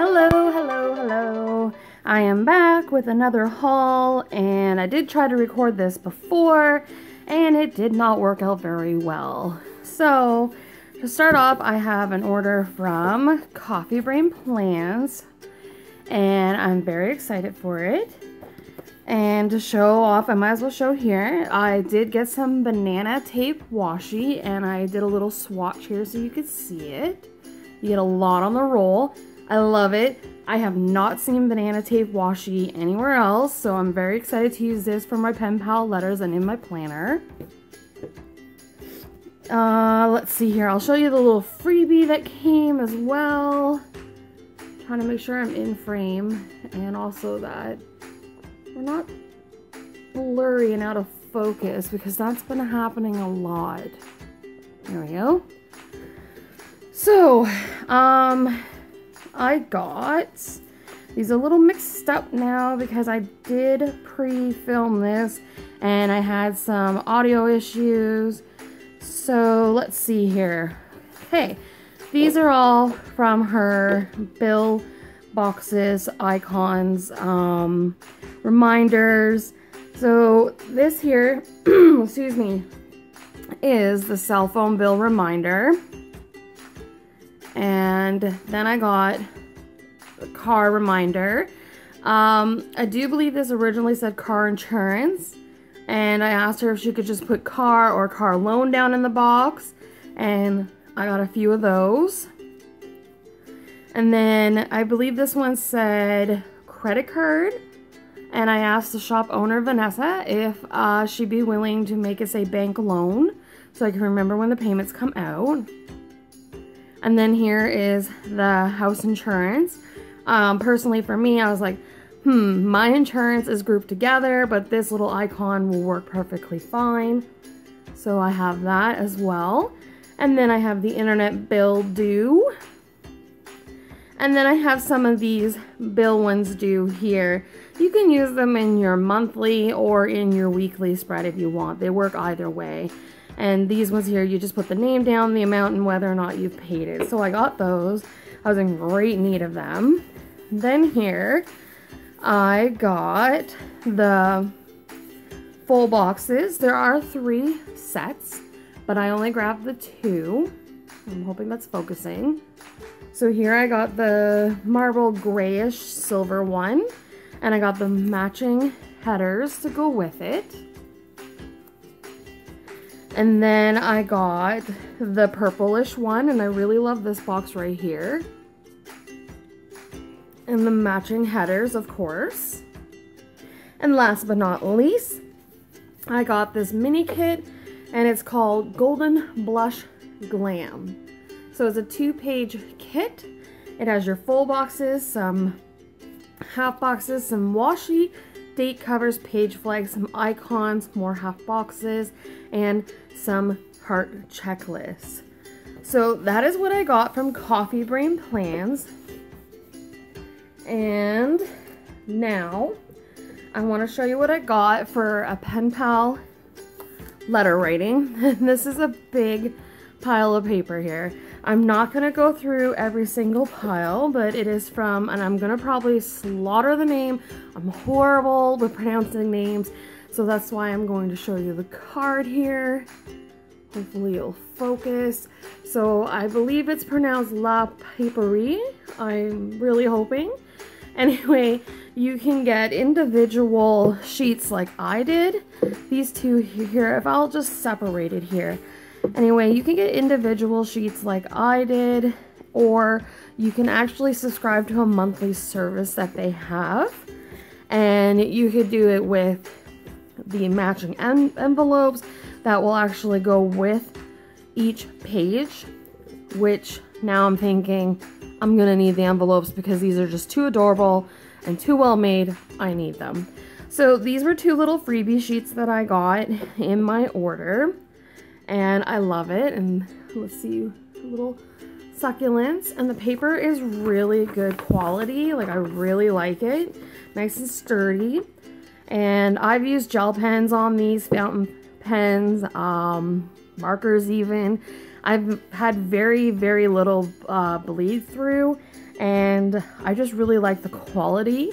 Hello, hello, hello. I am back with another haul and I did try to record this before and it did not work out very well. So to start off I have an order from Coffee Brain Plans and I'm very excited for it. And to show off, I might as well show here, I did get some banana tape washi and I did a little swatch here so you could see it. You get a lot on the roll. I love it. I have not seen banana tape washi anywhere else, so I'm very excited to use this for my pen pal letters and in my planner. Uh, let's see here. I'll show you the little freebie that came as well. Trying to make sure I'm in frame and also that we're not blurry and out of focus because that's been happening a lot. There we go. So, um, I got these a little mixed up now because I did pre-film this and I had some audio issues. So let's see here. Hey, these are all from her bill boxes, icons, um, reminders. So this here, excuse me, is the cell phone bill reminder. And then I got the car reminder. Um, I do believe this originally said car insurance. And I asked her if she could just put car or car loan down in the box. And I got a few of those. And then I believe this one said credit card. And I asked the shop owner, Vanessa, if uh, she'd be willing to make us a bank loan so I can remember when the payments come out. And then here is the house insurance. Um, personally, for me, I was like, hmm, my insurance is grouped together, but this little icon will work perfectly fine. So I have that as well. And then I have the internet bill due. And then I have some of these bill ones due here. You can use them in your monthly or in your weekly spread if you want. They work either way. And these ones here, you just put the name down, the amount, and whether or not you've paid it. So I got those. I was in great need of them. Then here, I got the full boxes. There are three sets, but I only grabbed the two. I'm hoping that's focusing. So here I got the marble grayish silver one and I got the matching headers to go with it. And then I got the purplish one and I really love this box right here. And the matching headers, of course. And last but not least, I got this mini kit and it's called Golden Blush Glam. So it's a two-page kit. It has your full boxes, some half boxes, some washi, date covers, page flags, some icons, more half boxes, and some heart checklists. So that is what I got from Coffee Brain Plans. And now I want to show you what I got for a pen pal letter writing. this is a big pile of paper here. I'm not going to go through every single pile, but it is from, and I'm going to probably slaughter the name. I'm horrible with pronouncing names, so that's why I'm going to show you the card here. Hopefully it'll focus. So I believe it's pronounced La Papierre. I'm really hoping. Anyway, you can get individual sheets like I did. These two here, if I'll just separate it here. Anyway, you can get individual sheets like I did, or you can actually subscribe to a monthly service that they have. And you could do it with the matching en envelopes that will actually go with each page, which now I'm thinking I'm gonna need the envelopes because these are just too adorable and too well made. I need them. So these were two little freebie sheets that I got in my order and I love it. And let's see, little succulents. And the paper is really good quality. Like I really like it. Nice and sturdy. And I've used gel pens on these, fountain pens, um, markers even. I've had very, very little uh, bleed through and I just really like the quality.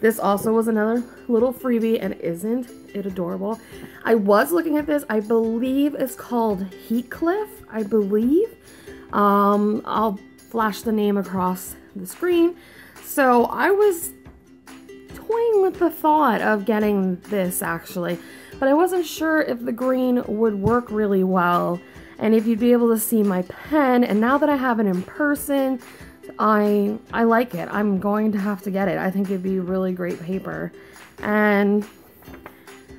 This also was another little freebie and isn't it adorable? I was looking at this. I believe it's called Heathcliff, I believe. Um, I'll flash the name across the screen. So I was toying with the thought of getting this actually, but I wasn't sure if the green would work really well and if you'd be able to see my pen. And now that I have it in person, I I like it. I'm going to have to get it. I think it'd be really great paper. And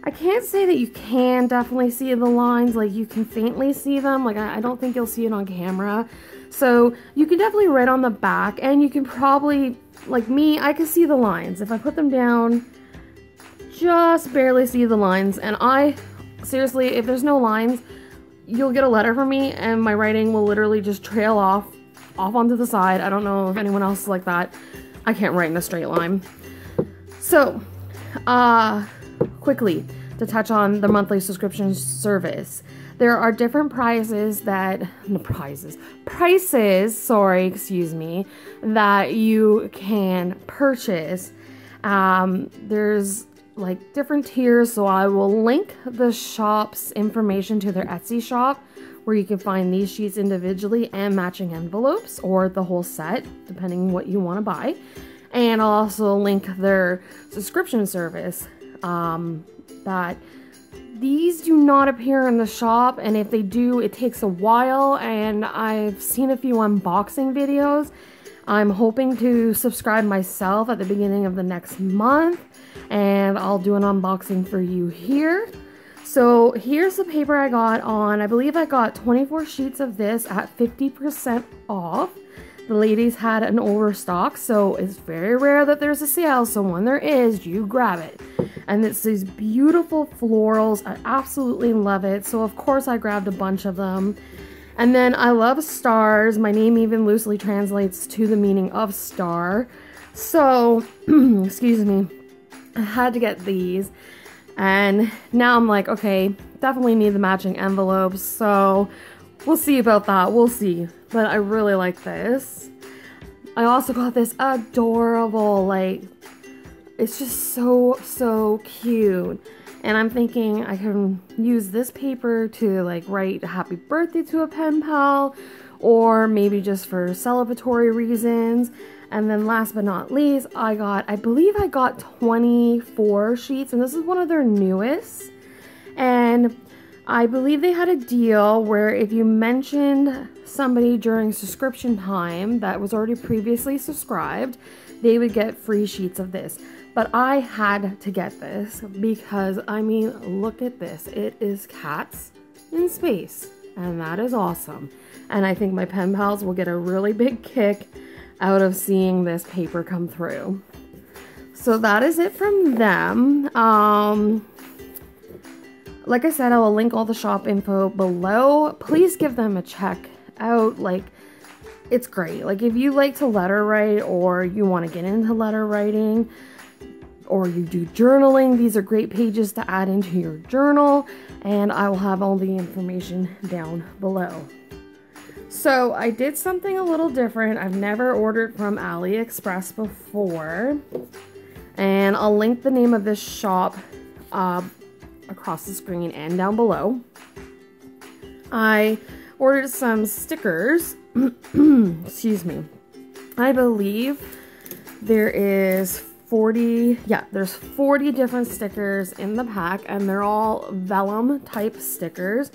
I can't say that you can definitely see the lines, like you can faintly see them. Like I, I don't think you'll see it on camera. So you can definitely write on the back and you can probably, like me, I can see the lines. If I put them down, just barely see the lines. And I, seriously, if there's no lines, you'll get a letter from me and my writing will literally just trail off, off onto the side. I don't know if anyone else is like that. I can't write in a straight line. So, uh, quickly, to touch on the monthly subscription service. There are different prizes that, no prizes, prices, sorry, excuse me, that you can purchase. Um, there's like different tiers, so I will link the shop's information to their Etsy shop where you can find these sheets individually and matching envelopes or the whole set, depending what you want to buy. And I'll also link their subscription service um, that these do not appear in the shop, and if they do, it takes a while, and I've seen a few unboxing videos. I'm hoping to subscribe myself at the beginning of the next month, and I'll do an unboxing for you here. So here's the paper I got on, I believe I got 24 sheets of this at 50% off. The ladies had an overstock, so it's very rare that there's a sale, so when there is, you grab it. And it's these beautiful florals. I absolutely love it. So of course I grabbed a bunch of them. And then I love stars. My name even loosely translates to the meaning of star. So, excuse me, I had to get these. And now I'm like, okay, definitely need the matching envelopes. So we'll see about that. We'll see. But I really like this. I also got this adorable, like, it's just so, so cute. And I'm thinking I can use this paper to like write happy birthday to a pen pal or maybe just for celebratory reasons. And then last but not least, I got, I believe I got 24 sheets and this is one of their newest. And I believe they had a deal where if you mentioned somebody during subscription time that was already previously subscribed, they would get free sheets of this. But I had to get this because, I mean, look at this. It is cats in space, and that is awesome. And I think my pen pals will get a really big kick out of seeing this paper come through. So that is it from them. Um, like I said, I will link all the shop info below. Please give them a check out. Like, it's great. Like, if you like to letter write or you want to get into letter writing or you do journaling, these are great pages to add into your journal. And I will have all the information down below. So I did something a little different. I've never ordered from AliExpress before. And I'll link the name of this shop uh, across the screen and down below. I ordered some stickers. Excuse me. I believe there is 40, yeah, there's 40 different stickers in the pack and they're all vellum type stickers.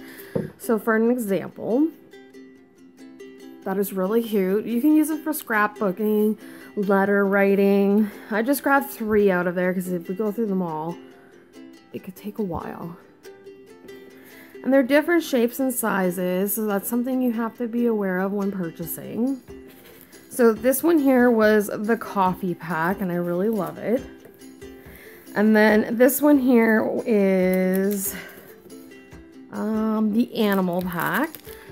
So for an example, that is really cute. You can use it for scrapbooking, letter writing. I just grabbed three out of there because if we go through them all, it could take a while. And they're different shapes and sizes, so that's something you have to be aware of when purchasing. So this one here was the coffee pack, and I really love it. And then this one here is um, the animal pack,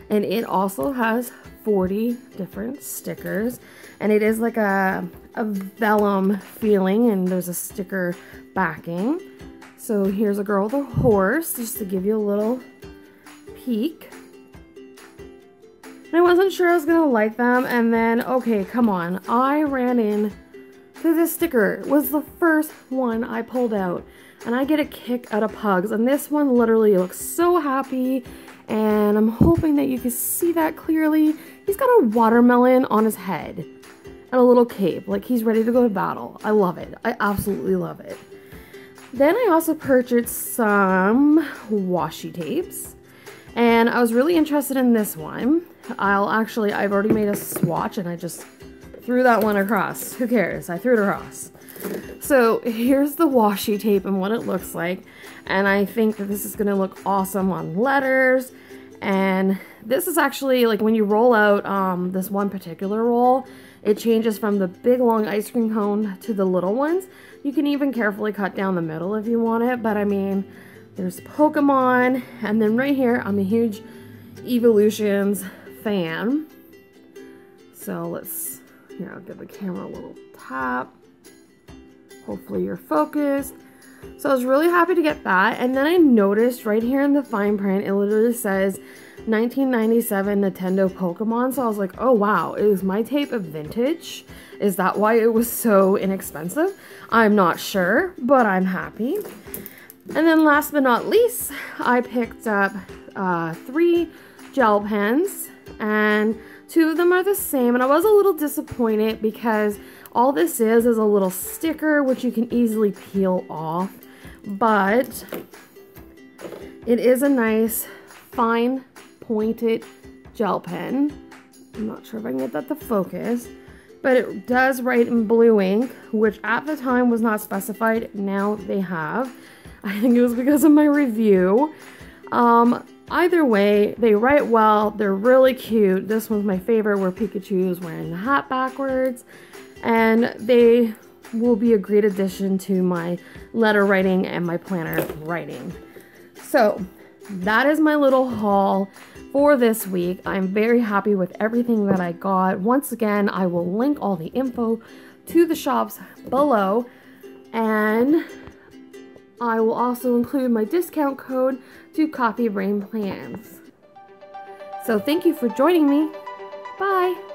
and it also has 40 different stickers, and it is like a, a vellum feeling, and there's a sticker backing. So here's a girl with a horse, just to give you a little peek. And I wasn't sure I was gonna like them. And then, okay, come on. I ran in to this sticker. It was the first one I pulled out. And I get a kick out of pugs. And this one literally looks so happy. And I'm hoping that you can see that clearly. He's got a watermelon on his head. And a little cape. Like he's ready to go to battle. I love it. I absolutely love it. Then I also purchased some washi tapes. And I was really interested in this one. I'll actually, I've already made a swatch and I just threw that one across. Who cares? I threw it across. So here's the washi tape and what it looks like. And I think that this is gonna look awesome on letters. And this is actually, like when you roll out um, this one particular roll, it changes from the big long ice cream cone to the little ones. You can even carefully cut down the middle if you want it, but I mean, there's Pokemon, and then right here, I'm a huge Evolutions fan. So let's, here, I'll give the camera a little tap. Hopefully you're focused. So I was really happy to get that. And then I noticed right here in the fine print, it literally says 1997 Nintendo Pokemon. So I was like, oh wow, is my tape a vintage? Is that why it was so inexpensive? I'm not sure, but I'm happy. And then last but not least, I picked up uh, three gel pens and two of them are the same and I was a little disappointed because all this is is a little sticker which you can easily peel off but it is a nice fine pointed gel pen. I'm not sure if I can get that to focus but it does write in blue ink which at the time was not specified now they have I think it was because of my review. Um, either way, they write well. They're really cute. This one's my favorite where Pikachu is wearing the hat backwards. And they will be a great addition to my letter writing and my planner writing. So that is my little haul for this week. I'm very happy with everything that I got. Once again, I will link all the info to the shops below. And I will also include my discount code to Coffee Brain Plans. So thank you for joining me. Bye!